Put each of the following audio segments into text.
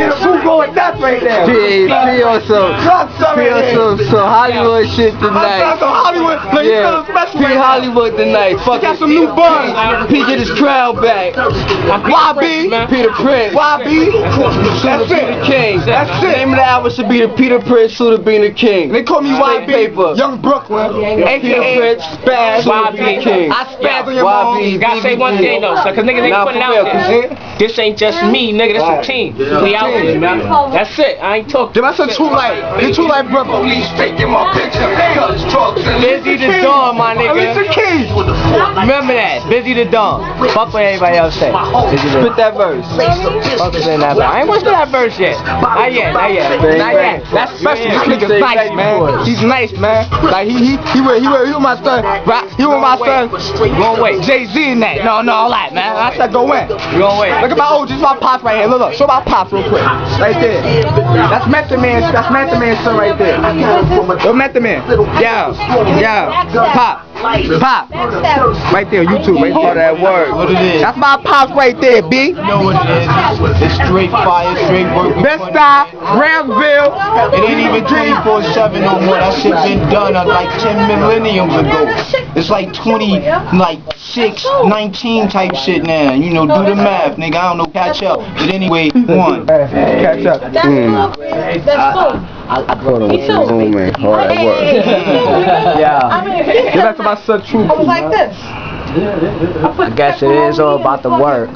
Who going nuts right now? P, P on some, Drop some P in on some, some Hollywood shit I'm tonight. some Hollywood. Look, you Yeah, feeling special P right now. Hollywood tonight. Fuck got some new buns. P get his crown back. YB. Peter Prince. YB. Soon to That's be the it. king. That's The it. name of the album should be the Peter Prince, soon to be the king. They call me Straight YB. paper. Young Brooklyn. Peter AKA. Prince, Spaz, soon to be king. I spaz on your YB. mom. Gotta say one thing though, so cause niggas Nah, ain't putting out real, there. 'cause This ain't just me, nigga. This a team. We out here, man. That's it. I ain't talking. Then I said True Light. The True Light brother. Police taking my picture, guns, drugs, and Busy the dawn, my Alicia nigga. Keys. Remember that. Busy the dumb. Fuck what everybody else say. Spit that verse. Fuck in that verse. I ain't watched that verse yet. Not yet. Not yet. Not yet. That's special. This nigga's nice, man. He's nice, man. Like he he he he with he with my son. Right? He with my son. Gon' wait. Jay Z in that. No, no, all that, man. I said go in. You gon' wait. Look at my OG, this is my pops right here. Look, look, show my pops real quick. Right there. That's Method Man, that's Method Man son right there. Yo, Method Man. Yeah, yeah. Pop. Pop. Right there, YouTube, right All there. that work. What it is? That's my pops right there, B. You know what it is? It's straight fire, straight work. Best Style, Ramsville. It ain't even 24/7 no more. That shit been done uh, like 10 millenniums ago. It's like 20, like 6, 19 type shit now. You know, do the math, nigga. I don't know, catch up. But anyway, one. Catch up. That's cool. That's cool. Hold on, what's going on, man? All that work. Yeah. Get back to my son, True. I was like this. I guess it is all about the work.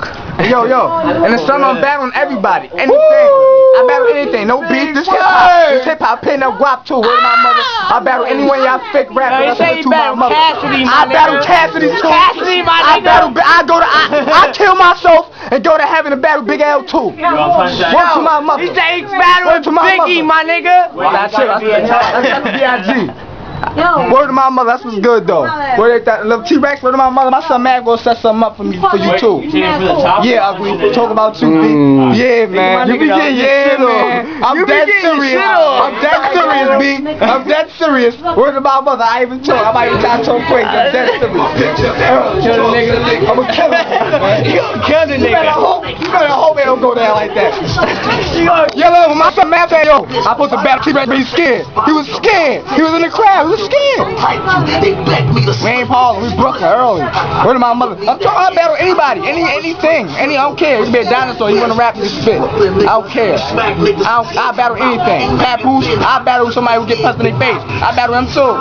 Yo, yo, and the son I'm battling everybody, anything. I battle anything, no beef. This hip hop, this hip hop pin up guap too. Word of my mother. I battle anyone y'all fake rappers. Yo, you say to my mother. Cassidy, my I battle. Cassidy too. Cassidy, my nigga. I battle. I go to. I, I kill myself and go to heaven and battle Big L too. Word to my mother. He say he's Word battling to my Biggie, my nigga. That's it. That's that's B.I.G. Yo. Word to my mother, that's what's good though. Word ain't that little T-Rex, word to my mother, my son Matt gonna set something up for me for you too. Yeah, ugly. Talk about you, B. Mm. Yeah, man. You be getting yeah, man. I'm dead serious. shit on. I'm dead serious, B. I'm dead serious. Word to my mother, I even talk. I might even try to talk crazy. I'm dead serious. Kill the nigga. I'm gonna kill him. man. You gonna kill the You better nigga. hope, you better hope it don't go down like that. Yo, look, when my son Matt said, yo, I supposed to battle T-Rex, but he's scared. He was scared. He was in the crowd. Scared. They black me the We ain't Harlem, we Brooklyn early. Word of my mother. I'm talking I battle anybody, any anything. Any I don't care. You be a dinosaur, you wanna rap, you can spit. I don't care. I don't I battle anything. Papoose, I battle somebody who get punched in their face. I battle them too.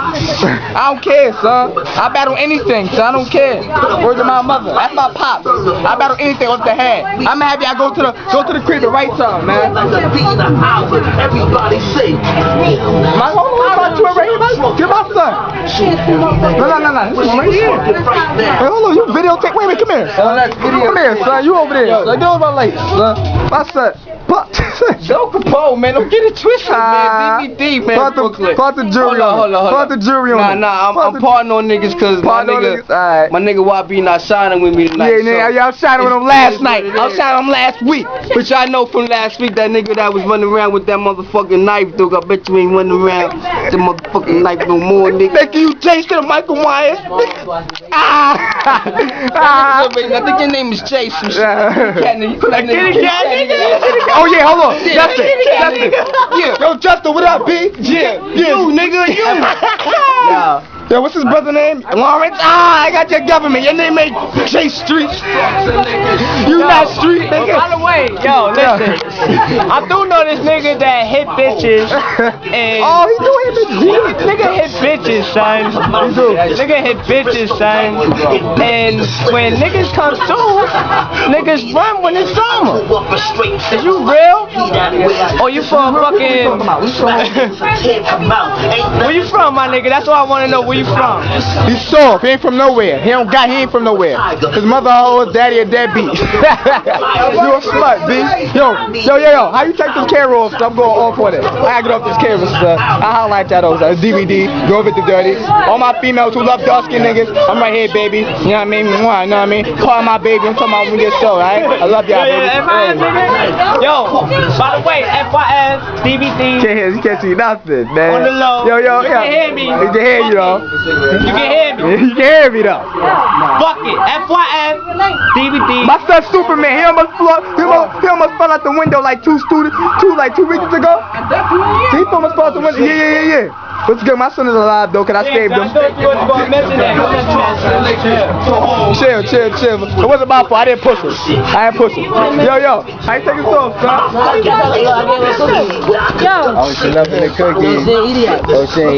I don't care, son. I battle anything, son. I don't care. Word of my mother. That's my pop. I battle anything off the head. I'm happy I go to the go to the crib the right time, man. like the beat of the hour. Everybody say, My on, my two right here, son. No, no, no, no. This one right here. Hey, hold on, you videotape. Wait a minute, come here. Come here, son. You over there. Son. Get over my late, son. My son. But, Joe Capone, man, don't get it twisted, man. DVD, man, Part the, Brooklyn. part the jury Hold on, hold on, hold Part the on. jury on Nah, it. nah, I'm, Part I'm parting on niggas cause my nigga, niggas, alright. my nigga YB not signing with me tonight. Yeah, nigga, so y'all shining with him last night. what it I is. shot him last week. But y'all know from last week that nigga that was running around with that motherfucking knife, dog. I bet you ain't running around with the motherfucking knife no more, nigga. Thank you, Jason Michael Myers. ah. ah. I think your name is Chase. some shit. Yeah. Cat nigga, you put that nigga- Get it, cat nigga. Oh yeah, hold on. Yeah, Justin, Justin. yeah. Yo, Justin, what up, B? Yeah, Yeah. you nigga, you. Yeah. Yo, what's his brother name? Lawrence. Ah, I got your government. Your name ain't Chase Street. You not Street, nigga. By the way, yo, listen. I do know this nigga that hit bitches and Oh, he doing it, nigga hit bitches, son. Nigga hit bitches, son. And when niggas come through, niggas run when it's summer. Up Is you real? Or you from fucking? Where you from, my nigga? That's all I want to know. Where you from? He's soft. He ain't from nowhere. He don't got. He ain't from nowhere. His mother or daddy a deadbeat. you a slut, B. Yo, yo, yo, yo. How you take this camera off? I'm going off on it. I gotta get off this camera, sir. I highlight that over. DVD. Go with the dirty. All my females who love dark skin niggas. I'm right here, baby. You know what I mean? You know what I mean? Call my baby. I'm talking about when we get show, right? I love y'all, baby. Yeah, FIS, nigga. Yo, by the way, FYS, DVD. Can't hear, you can't see nothing, man. On the low. Yo, yo, yeah. Can hear me. You can hear you, though. You can hear me. You can hear me though. Fuck it. FYF. DVD. My son Superman, he almost flew, he almost, he almost fell out the window like two students, two like two weeks ago. He almost fell out the window. Yeah, yeah, yeah, yeah. What's good? My son is alive though, cause I saved him. thought you was gonna mention that. You mentioned that. Chill, chill, chill. It wasn't my fault. I didn't push him. I didn't push him. Yo, yo, how you take this off, son? Yo. Oh, she left me the cookie. Oh, she ain't